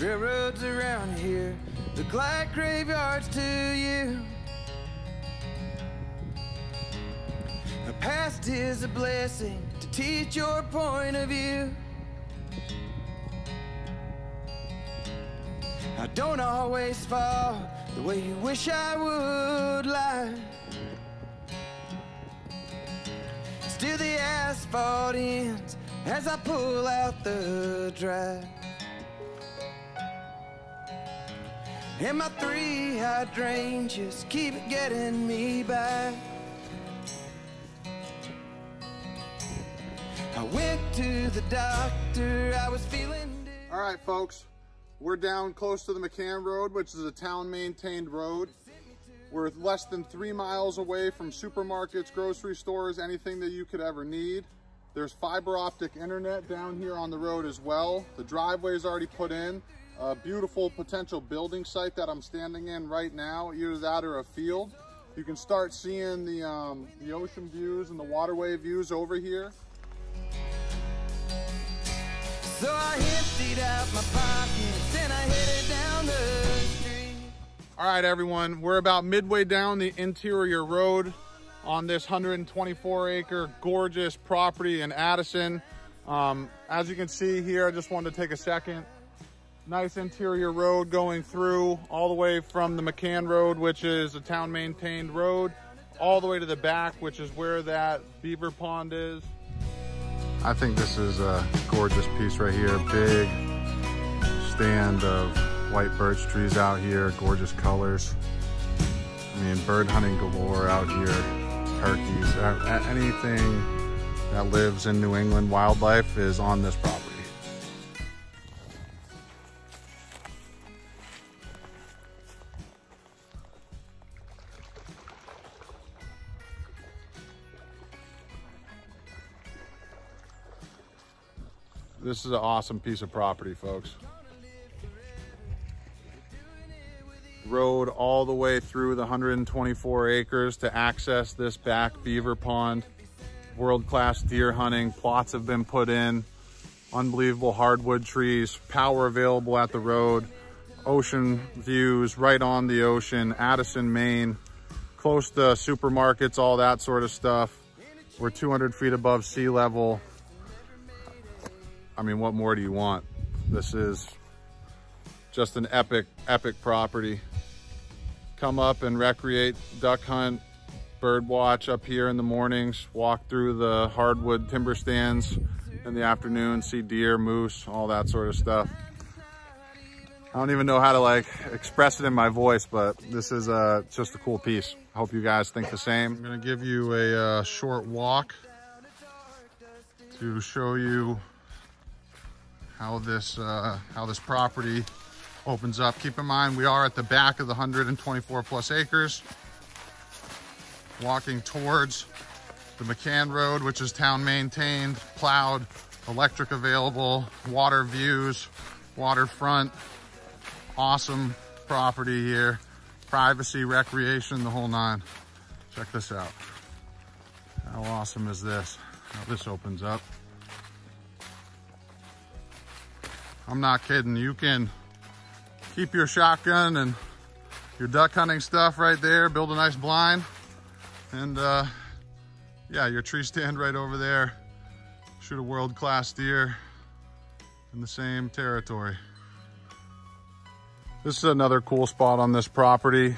Railroads around here look like graveyards to you. A past is a blessing to teach your point of view. I don't always fall the way you wish I would lie. Still the asphalt ends as I pull out the drive. And my three hydrangeas keep getting me by. I went to the doctor, I was feeling. All right, folks, we're down close to the McMann Road, which is a town maintained road. We're less than three miles away from supermarkets, grocery stores, anything that you could ever need. There's fiber optic internet down here on the road as well. The driveway is already put in. A beautiful potential building site that I'm standing in right now, either that or a field. You can start seeing the, um, the ocean views and the waterway views over here. So I emptied out my pockets and I headed down the street. All right, everyone, we're about midway down the interior road on this 124 acre gorgeous property in Addison. Um, as you can see here, I just wanted to take a second. Nice interior road going through all the way from the McMann Road, which is a town maintained road, all the way to the back, which is where that beaver pond is. I think this is a gorgeous piece right here. Big stand of white birch trees out here, gorgeous colors. I mean, bird hunting galore out here, turkeys, anything that lives in New England wildlife is on this property. This is an awesome piece of property, folks. Road all the way through the 124 acres to access this back beaver pond. World-class deer hunting, plots have been put in, unbelievable hardwood trees, power available at the road, ocean views right on the ocean, Addison, Maine, close to supermarkets, all that sort of stuff. We're 200 feet above sea level. I mean, what more do you want? This is just an epic, epic property. Come up and recreate, duck hunt, bird watch up here in the mornings, walk through the hardwood timber stands in the afternoon, see deer, moose, all that sort of stuff. I don't even know how to like express it in my voice, but this is uh, just a cool piece. Hope you guys think the same. I'm gonna give you a uh, short walk to show you how this uh, how this property opens up. Keep in mind, we are at the back of the 124 plus acres, walking towards the McMann Road, which is town maintained, plowed, electric available, water views, waterfront, awesome property here, privacy, recreation, the whole nine. Check this out. How awesome is this? How this opens up. I'm not kidding. You can keep your shotgun and your duck hunting stuff right there, build a nice blind, and uh, yeah, your tree stand right over there. Shoot a world-class deer in the same territory. This is another cool spot on this property.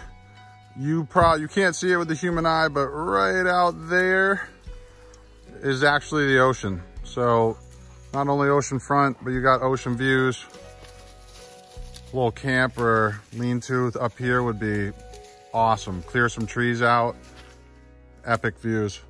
You pro you can't see it with the human eye, but right out there is actually the ocean. So not only ocean front, but you got ocean views. A little camp or lean-to up here would be awesome. Clear some trees out, epic views.